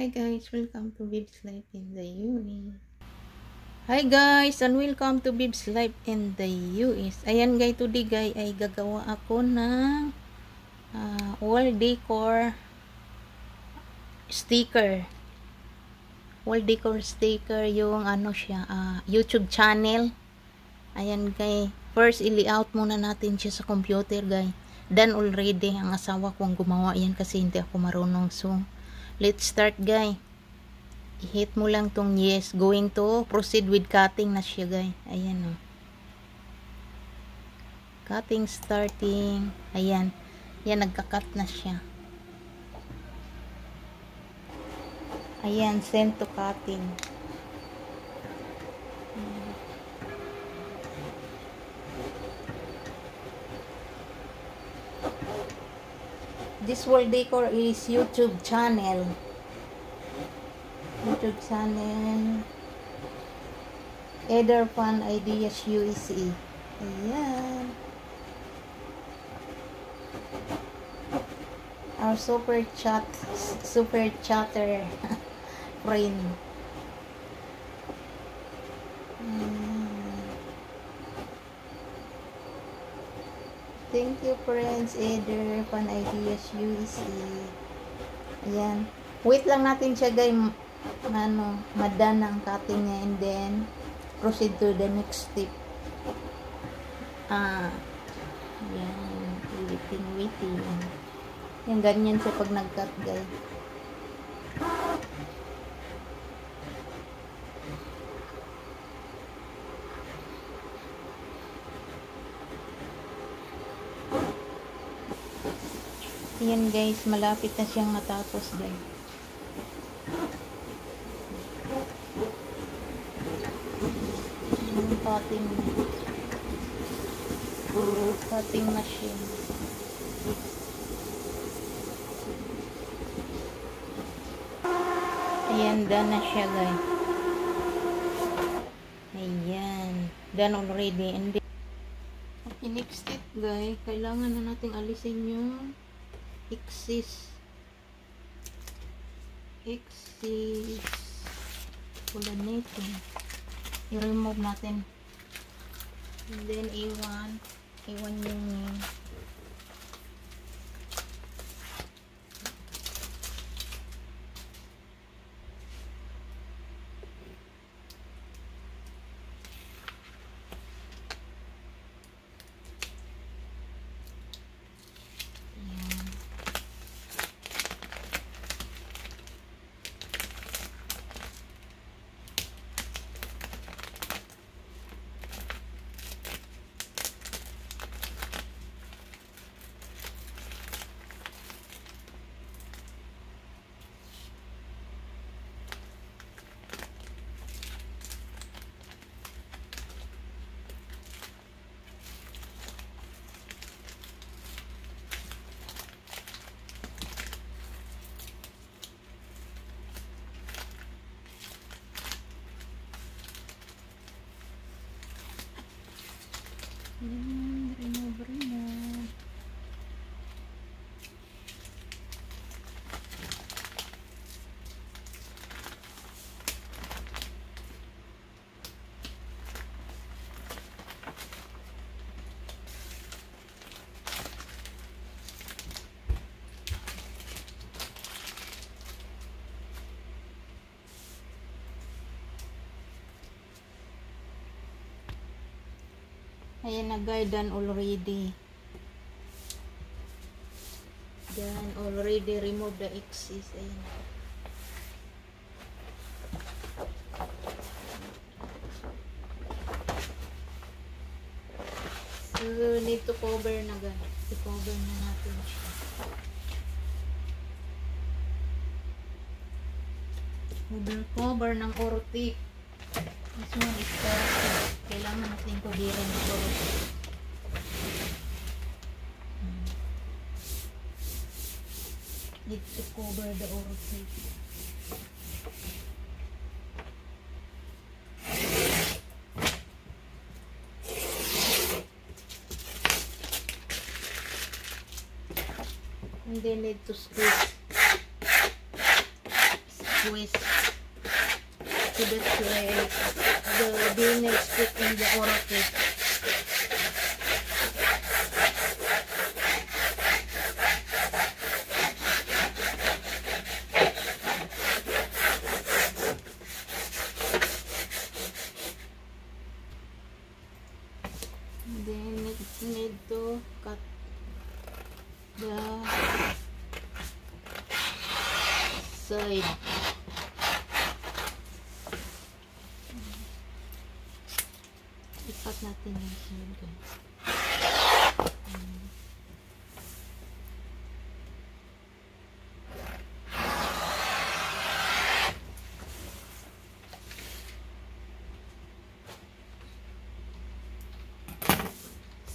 Hi guys, welcome to Bib's Life in the US. Hi guys, and welcome to Bib's Life in the US. Ayan guys, today guys ay gagawa ako ng uh, wall decor sticker. Wall decor sticker yung ano siya, uh, YouTube channel. Ayan guys, first i-layout muna natin siya sa computer guys. Done already ang asawa kong gumawa yan kasi hindi ako marunong so Let's start guys. I-hit mo lang tong yes. Going to proceed with cutting na siya guys. Ayan. Oh. Cutting starting. Ayan. Ayan, nagka-cut na siya. Ayan, send to cutting. This World Decor is YouTube channel. YouTube channel. Eder Fun Ideas USA. Ayan. Our super chat, super chatter friend. Thank you, friends. Eder, Pan Ideas UEC. Ayan. Wait lang natin siya, guys. Ano, madan ang cutting niya and then proceed to the next step. Ah. Ayan. Waiting, waiting. Yan, ganyan siya pag nag-cut, guys. Yan guys, malapit na siyang matapos guys. Yung cutting cutting machine. Ayan, done na siya guys. Ayan. Done already. And then, okay, next step guys, kailangan na nating alisin yung Exis Exis Pulanetin i-remove natin. And then iwan iwan yung Yan, remove, remove. Ayan na guys, done already. Done already. Remove the excess. Ayan. So, need to cover na guys. I-cover na natin siya. Cover, cover ng ortip. This one is perfect. Kailangan natin kuhirin ito. Need to cover the orifice. And then need to squeeze. twist. So that's why the dinner is put in the oracle. then need, need to cut the side natin yung side guys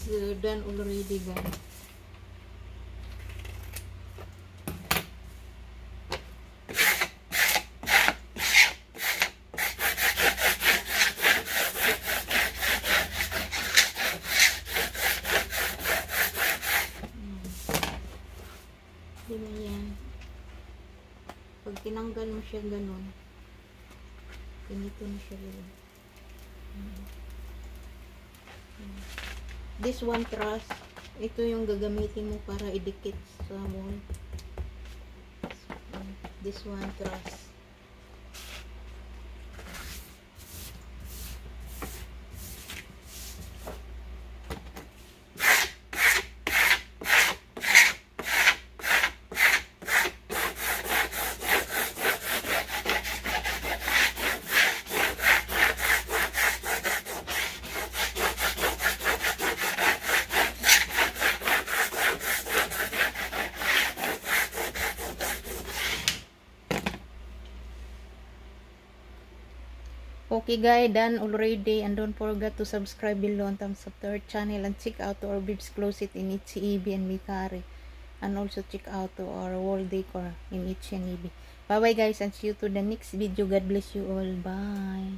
so done already guys Di yan? Pag tinanggal mo siya ganun, ganito na siya ganun. Mm. Mm. This one truss, ito yung gagamitin mo para idikit sa wall. This one truss. Okay guys, done already and don't forget to subscribe below and thumbs up to our channel and check out our Bibs Closet in HEB and Mikari and also check out to our wall decor in HEB. Bye bye guys and see you to the next video. God bless you all. Bye.